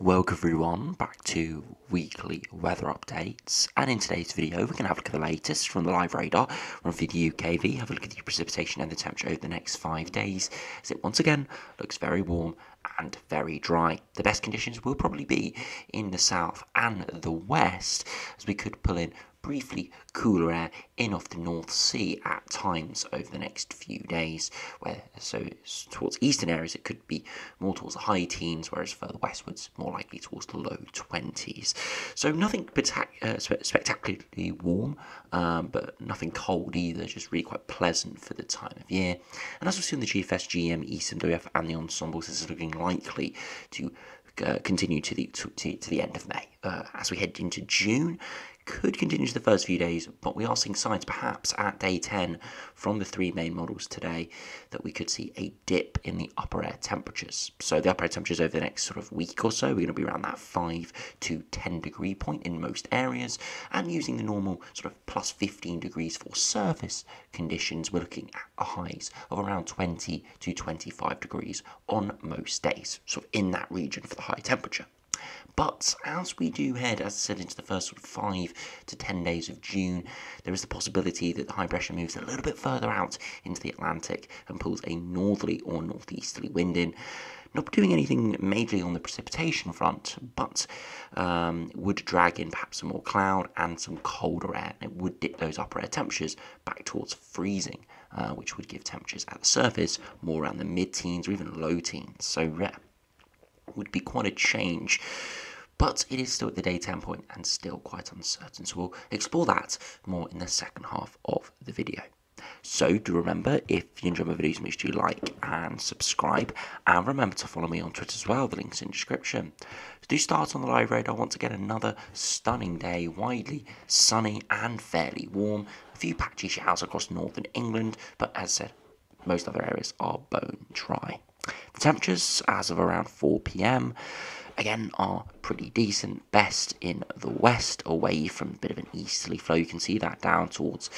Welcome everyone back to weekly weather updates. And in today's video we're going to have a look at the latest from the live radar run for the UKV, have a look at the precipitation and the temperature over the next five days. As it once again looks very warm and very dry. The best conditions will probably be in the south and the west as we could pull in briefly cooler air in off the North Sea at times over the next few days. Where so towards eastern areas it could be more towards the high teens, whereas further westwards more likely towards the low twenties. So nothing uh, spectacularly warm, um, but nothing cold either. Just really quite pleasant for the time of year. And as we see on the GFS, GM, ECMWF, and the ensembles, this is looking likely to uh, continue to the to, to, the end of May. Uh, as we head into June, could continue to the first few days, but we are seeing signs perhaps at day 10 from the three main models today that we could see a dip in the upper air temperatures. So the upper air temperatures over the next sort of week or so, we're going to be around that 5 to 10 degree point in most areas, and using the normal sort of plus 15 degrees for surface conditions, we're looking at highs of around 20 to 25 degrees on most days, sort of in that region for the high temperature. But as we do head, as I said, into the first sort of five to ten days of June, there is the possibility that the high pressure moves a little bit further out into the Atlantic and pulls a northerly or northeasterly wind in. Not doing anything majorly on the precipitation front, but um, would drag in perhaps some more cloud and some colder air. It would dip those upper air temperatures back towards freezing, uh, which would give temperatures at the surface more around the mid teens or even low teens. So, yeah, would be quite a change but it is still at the day 10 point and still quite uncertain. So we'll explore that more in the second half of the video. So do remember, if you enjoy my videos, make sure you like and subscribe. And remember to follow me on Twitter as well, the link's in the description. So do start on the live radar once again another stunning day, widely sunny and fairly warm. A few patchy showers across northern England, but as said, most other areas are bone dry. The temperatures as of around 4pm again are pretty decent. Best in the west, away from a bit of an easterly flow. You can see that down towards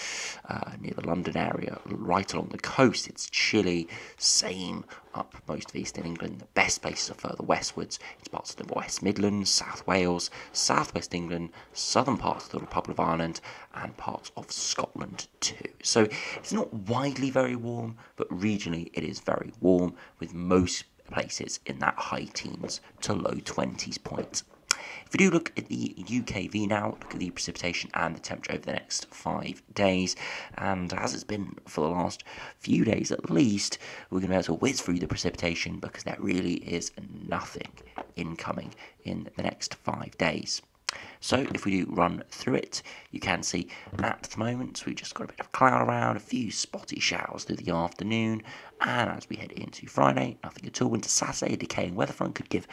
uh, near the London area, right along the coast. It's chilly. Same up most of eastern England. The best places are further westwards. It's parts of the West Midlands, South Wales, Southwest England, southern parts of the Republic of Ireland, and parts of Scotland too. So it's not widely very warm, but regionally it is very warm, with most places in that high teens to low 20s point. If we do look at the UKV now, look at the precipitation and the temperature over the next five days, and as it's been for the last few days at least, we're going to be able to whiz through the precipitation because there really is nothing incoming in the next five days. So if we do run through it, you can see at the moment we've just got a bit of cloud around, a few spotty showers through the afternoon, and as we head into Friday, nothing at all. Into Saturday, a decaying weather front could give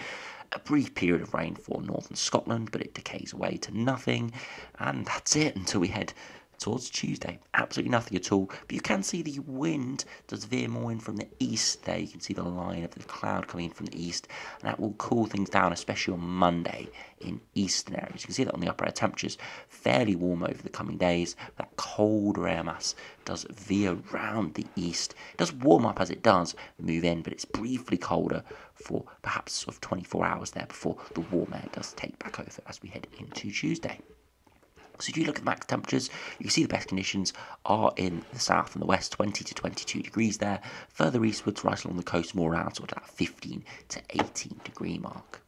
a brief period of rain for northern Scotland, but it decays away to nothing, and that's it until we head towards Tuesday. Absolutely nothing at all. But you can see the wind does veer more in from the east there. You can see the line of the cloud coming in from the east. And that will cool things down, especially on Monday in eastern areas. You can see that on the upper air temperatures. Fairly warm over the coming days. That colder air mass does veer around the east. It does warm up as it does move in, but it's briefly colder for perhaps sort of 24 hours there before the warm air does take back over as we head into Tuesday. So if you look at the max temperatures, you can see the best conditions are in the south and the west, 20 to 22 degrees there. Further eastwards, right along the coast, more around sort of that 15 to 18 degree mark.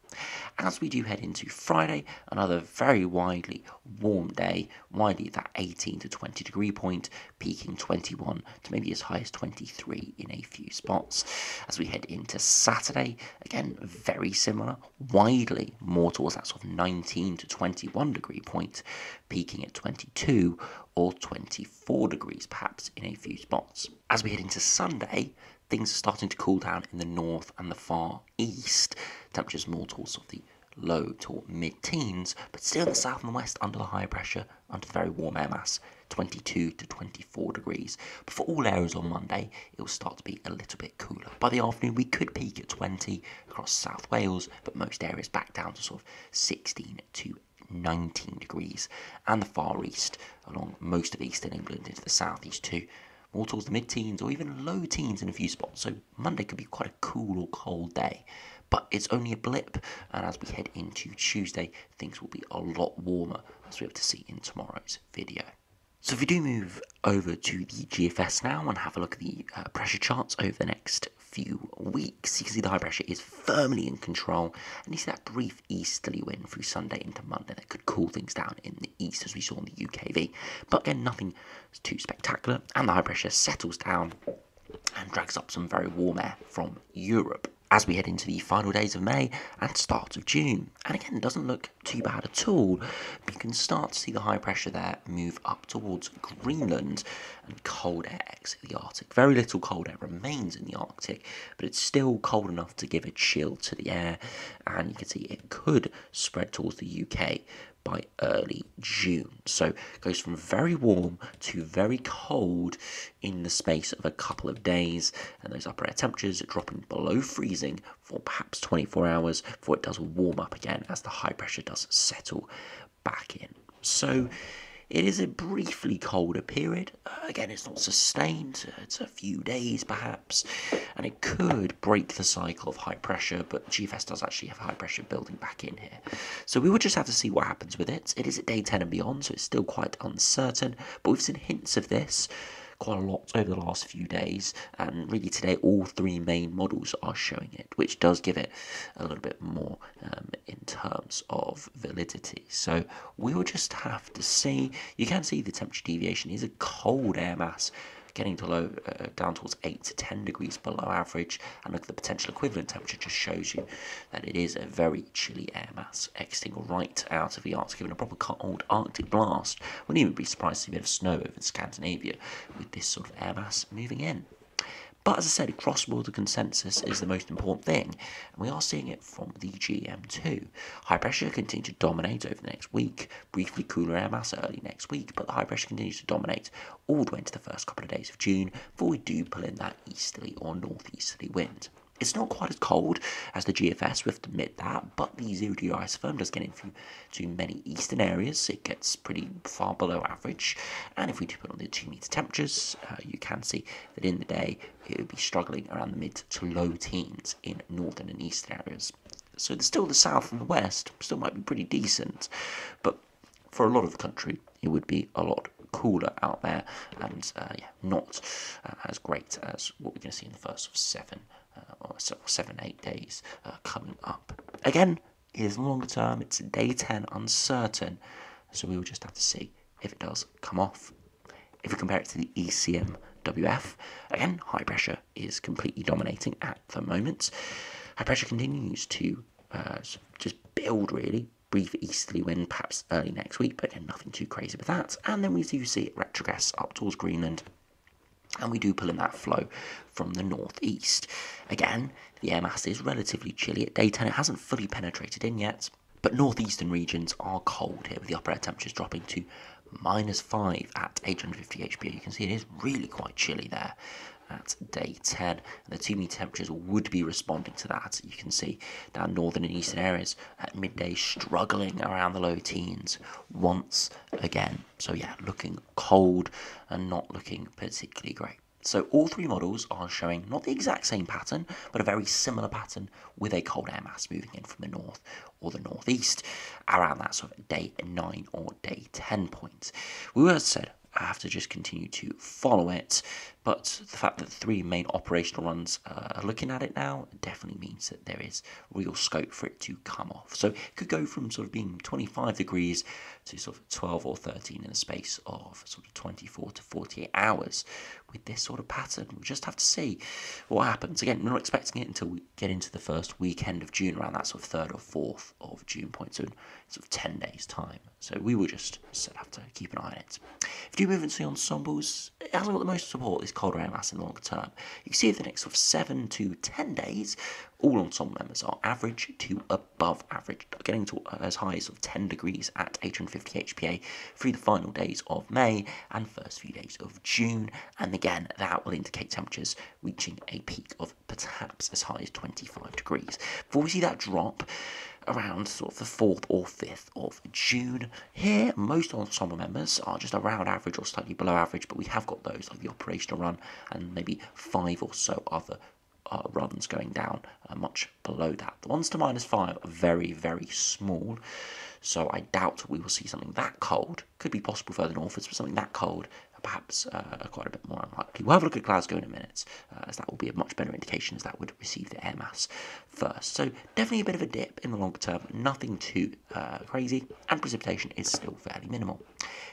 As we do head into Friday, another very widely warm day, widely that 18 to 20 degree point, peaking 21 to maybe as high as 23 in a few spots. As we head into Saturday, again, very similar, widely more towards that sort of 19 to 21 degree point, peaking at 22 or 24 degrees perhaps in a few spots. As we head into Sunday, things are starting to cool down in the north and the far east. Temperatures more towards sort of the low to mid teens, but still in the south and the west under the high pressure, under the very warm air mass, 22 to 24 degrees. But for all areas on Monday, it will start to be a little bit cooler. By the afternoon, we could peak at 20 across South Wales, but most areas back down to sort of 16 to 19 degrees, and the far east along most of eastern England into the southeast too more towards the mid teens or even low teens in a few spots. So Monday could be quite a cool or cold day. but it's only a blip. And as we head into Tuesday, things will be a lot warmer, as we have to see in tomorrow's video. So if we do move over to the GFS now and have a look at the uh, pressure charts over the next few weeks, you can see the high pressure is firmly in control, and you see that brief easterly wind through Sunday into Monday that could cool things down in the east, as we saw in the UKV. But again, nothing too spectacular, and the high pressure settles down and drags up some very warm air from Europe as we head into the final days of May and start of June. And again, it doesn't look too bad at all. But you can start to see the high pressure there move up towards Greenland and cold air exit the Arctic. Very little cold air remains in the Arctic, but it's still cold enough to give a chill to the air. And you can see it could spread towards the UK by early June. So it goes from very warm to very cold in the space of a couple of days, and those upper air temperatures dropping below freezing for perhaps 24 hours before it does warm up again as the high pressure does settle back in. So it is a briefly colder period. Uh, again, it's not sustained, uh, it's a few days perhaps, and it could break the cycle of high pressure, but GFS does actually have high pressure building back in here. So we would just have to see what happens with it. It is at day 10 and beyond, so it's still quite uncertain, but we've seen hints of this quite a lot over the last few days, and really today all three main models are showing it, which does give it a little bit more um, in terms of validity. So we will just have to see. You can see the temperature deviation is a cold air mass getting to low uh, down towards 8 to 10 degrees below average and look at the potential equivalent temperature just shows you that it is a very chilly air mass exiting right out of the Arctic giving a proper cold Arctic blast. Wouldn't even be surprised to see a bit of snow over Scandinavia with this sort of air mass moving in but as I said, cross-model consensus is the most important thing, and we are seeing it from the GM2. High pressure continues to dominate over the next week, briefly cooler air mass early next week, but the high pressure continues to dominate all the way into the first couple of days of June before we do pull in that easterly or northeasterly wind. It's not quite as cold as the GFS, we have to admit that, but the degree isotherm does get in into many eastern areas. It gets pretty far below average, and if we do put on the 2 meter temperatures, uh, you can see that in the day it would be struggling around the mid to low teens in northern and eastern areas. So there's still the south and the west still might be pretty decent, but for a lot of the country, it would be a lot cooler out there and uh, yeah, not uh, as great as what we're going to see in the first of seven or seven, eight days uh, coming up. Again, it is longer term, it's day 10, uncertain, so we will just have to see if it does come off. If we compare it to the ECM WF, again, high pressure is completely dominating at the moment. High pressure continues to uh, just build really. Brief easterly wind, perhaps early next week, but again, nothing too crazy with that. And then we do see it retrogress up towards Greenland and we do pull in that flow from the northeast. Again, the air mass is relatively chilly at daytime, it hasn't fully penetrated in yet, but northeastern regions are cold here with the upper air temperatures dropping to minus 5 at 850 HPA. You can see it is really quite chilly there at day 10. And the 2 meter temperatures would be responding to that. You can see down northern and eastern areas at midday struggling around the low teens once again. So, yeah, looking cold and not looking particularly great. So all three models are showing not the exact same pattern, but a very similar pattern with a cold air mass moving in from the north or the northeast around that sort of day 9 or day 10 point. We were said I have to just continue to follow it. But the fact that the three main operational runs uh, are looking at it now definitely means that there is real scope for it to come off. So it could go from sort of being 25 degrees to sort of 12 or 13 in the space of sort of 24 to 48 hours with this sort of pattern. We'll just have to see what happens. Again, we're not expecting it until we get into the first weekend of June, around that sort of 3rd or 4th of June point, so in sort of 10 days' time. So we will just have to keep an eye on it. If you move into the ensembles, it hasn't got the most support, this cold air mass in the long term. You can see the next sort of 7 to 10 days, all ensemble members are average to above average, getting to as high as sort of 10 degrees at 850 HPA through the final days of May and first few days of June. And again, that will indicate temperatures reaching a peak of perhaps as high as 25 degrees. Before we see that drop, around sort of the 4th or 5th of June. Here, most ensemble members are just around average or slightly below average, but we have got those like the operational run and maybe five or so other uh, runs going down uh, much below that. The ones to minus five are very, very small. So I doubt we will see something that cold. Could be possible further northwards, but something that cold perhaps uh, quite a bit more unlikely. We'll have a look at Glasgow in a minute, uh, as that will be a much better indication as that would receive the air mass first. So definitely a bit of a dip in the long term, nothing too uh, crazy, and precipitation is still fairly minimal.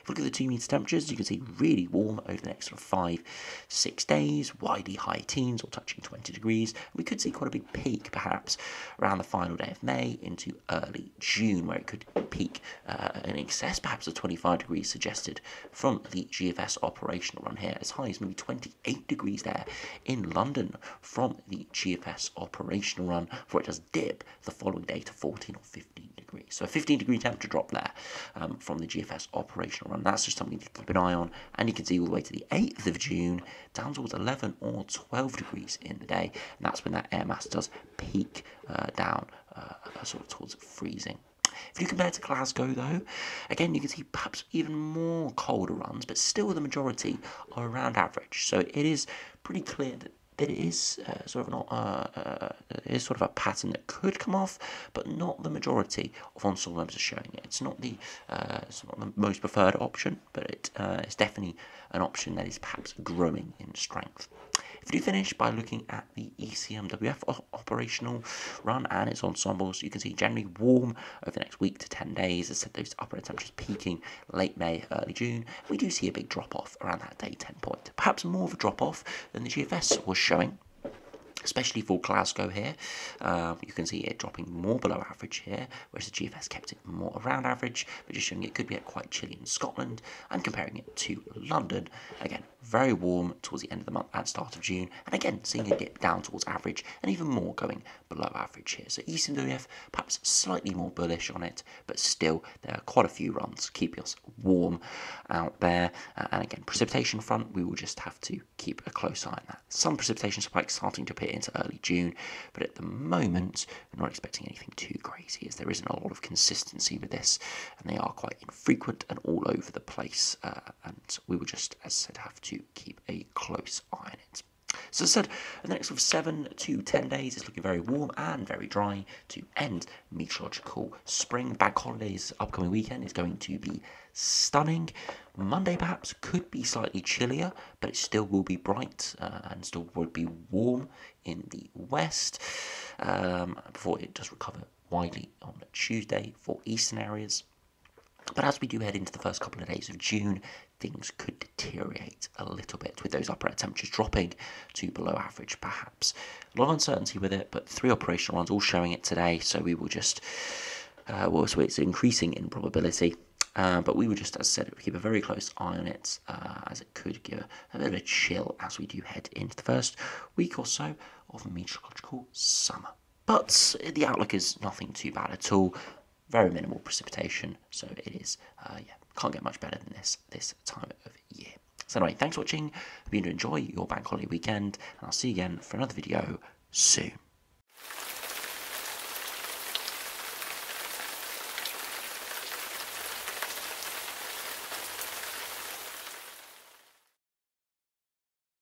If we look at the two meter temperatures, you can see really warm over the next sort of five, six days, widely high teens or touching 20 degrees. We could see quite a big peak perhaps around the final day of May into early June, where it could peak uh, in excess perhaps of 25 degrees suggested from the GFS operational run here, as high as maybe 28 degrees there in London from the GFS operational run, before it does dip the following day to 14 or 15 degrees. So a 15 degree temperature drop there um, from the GFS operational run. That's just something to keep an eye on. And you can see all the way to the 8th of June, down towards 11 or 12 degrees in the day. And that's when that air mass does peak uh, down uh, sort of towards freezing. If you compare to Glasgow, though, again you can see perhaps even more colder runs, but still the majority are around average. So it is pretty clear that that it is uh, sort of not uh, uh, is sort of a pattern that could come off, but not the majority of ensemble members are showing it. It's not the uh, it's not the most preferred option, but it uh, it's definitely an option that is perhaps growing in strength. If you finish by looking at the ECMWF operational run and its ensembles, you can see generally warm over the next week to 10 days. As said, those upper temperatures peaking late May, early June. We do see a big drop off around that day 10 point. Perhaps more of a drop off than the GFS was showing especially for Glasgow here. Um, you can see it dropping more below average here, whereas the GFS kept it more around average, but just showing it could be quite chilly in Scotland, and comparing it to London, again, very warm towards the end of the month and start of June, and again, seeing a dip down towards average, and even more going below average here. So ECMWF, perhaps slightly more bullish on it, but still, there are quite a few runs keeping us warm out there, uh, and again, precipitation front, we will just have to keep a close eye on that. Some precipitation spikes starting to appear into early June, but at the moment, we're not expecting anything too crazy as there isn't a lot of consistency with this, and they are quite infrequent and all over the place. Uh, and we will just, as said, have to keep a close eye on it. So I said, the next sort of 7 to 10 days is looking very warm and very dry to end meteorological spring. Bank holidays upcoming weekend is going to be stunning. Monday perhaps could be slightly chillier, but it still will be bright uh, and still would be warm in the west um, before it does recover widely on Tuesday for eastern areas. But as we do head into the first couple of days of June, things could deteriorate a little bit with those upper air temperatures dropping to below average perhaps. A lot of uncertainty with it, but three operational ones all showing it today, so we will just, uh, well, so it's increasing in probability. Uh, but we would just, as I said, keep a very close eye on it, uh, as it could give a, a, bit of a chill as we do head into the first week or so of meteorological summer. But the outlook is nothing too bad at all. Very minimal precipitation, so it is, uh, yeah, can't get much better than this this time of year. So anyway, thanks for watching. Hope you enjoy your bank holiday weekend, and I'll see you again for another video soon.